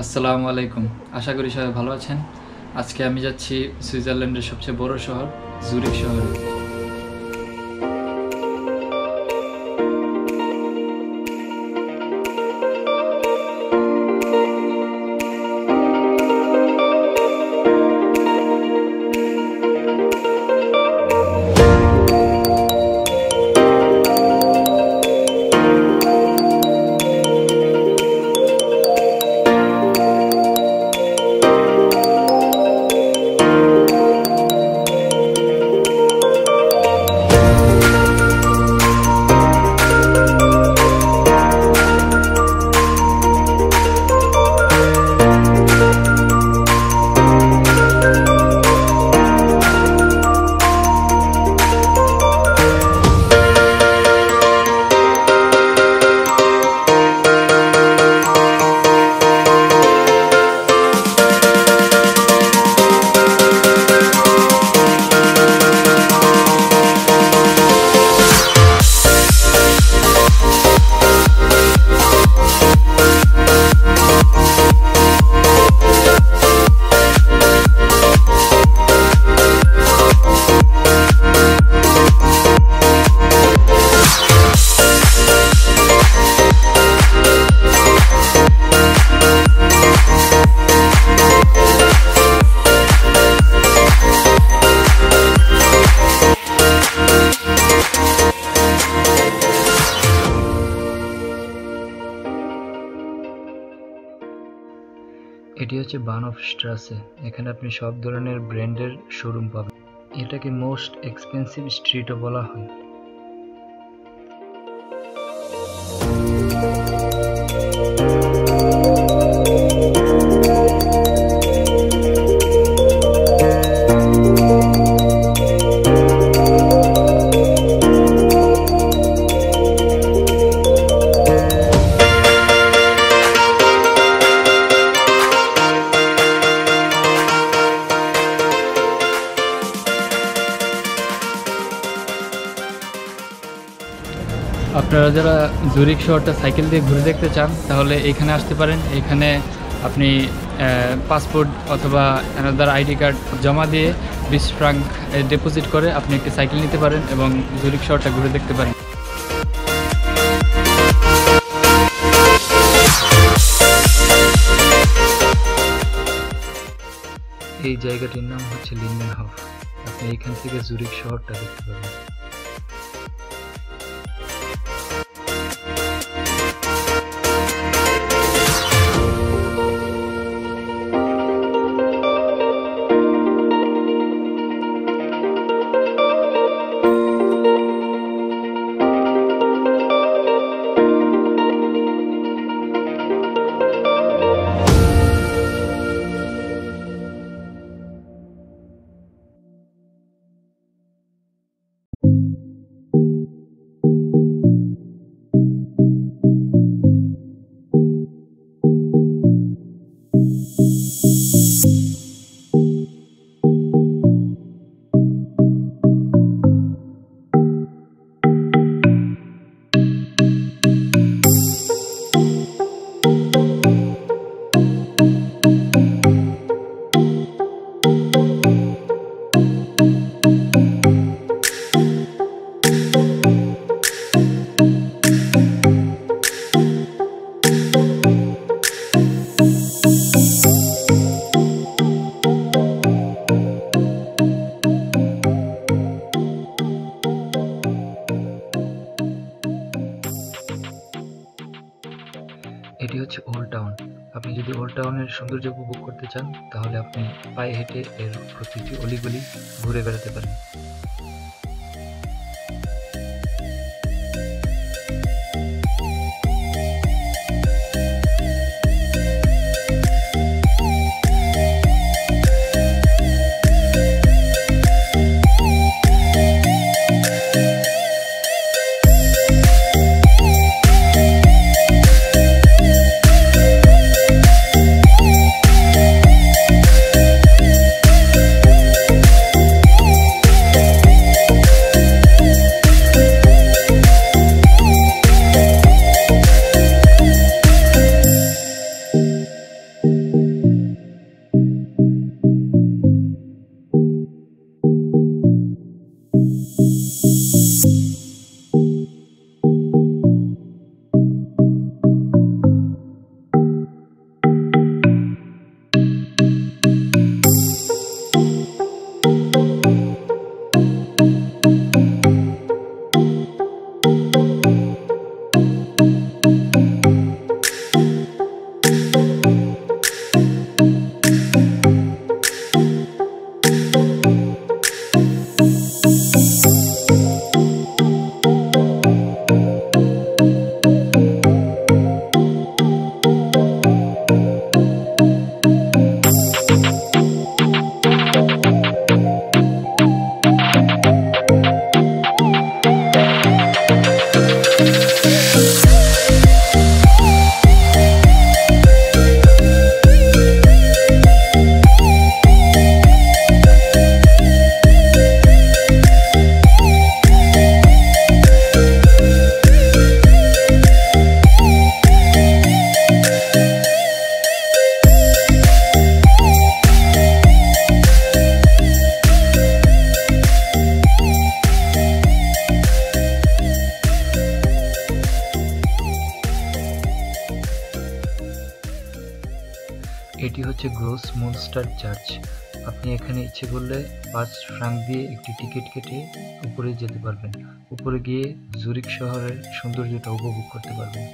আসসালামু আলাইকুম। আশা করি সবাই ভালো আছেন। আজকে আমি যাচ্ছি সুইজারল্যান্ডের সবচেয়ে বড় শহর জুরিক শহরে। এটি হচ্ছে বান অফ স্ট্রাসে এখানে আপনি সব ধরনের ব্র্যান্ডের শোরুম পাবেন। এটাকে মোস্ট এক্সপেন্সিভ স্ট্রিটও বলা হয়। আপনারা যারা জুরিক শহরটা সাইকেল দিয়ে ঘুরে দেখতে চান, তাহলে এখানে আসতে পারেন। এখানে আপনি পাসপোর্ট অথবা অ্যানাদার আইডি কার্ড জমা দিয়ে বিশ ফ্রাঙ্ক ডিপোজিট করে আপনি একটি সাইকেল নিতে পারেন এবং জুরিক শহরটা ঘুরে দেখতে পারেন। এই জায়গাটির নাম হচ্ছে লিন্ডেনহফ। আপনি এখান থেকে জুরিক শহরটা দেখতে পাবেন। এটি হচ্ছে ওল্ড টাউন আপনি যদি ওল্ড টাউনের সৌন্দর্য উপভোগ করতে চান, তাহলে আপনি পায়ে হেঁটে এর প্রতিটি অলিগলি ঘুরে বেড়াতে পারেন। হচ্ছে গ্রোস মনস্টার চার্চ। আপনি এখানে ইচ্ছে করলে পাঁচ ফ্রাঙ্ক দিয়ে একটি টিকিট কেটে উপরে যেতে পারবেন। উপরে গিয়ে জুরিক শহরের সৌন্দর্যটা উপভোগ করতে পারবেন।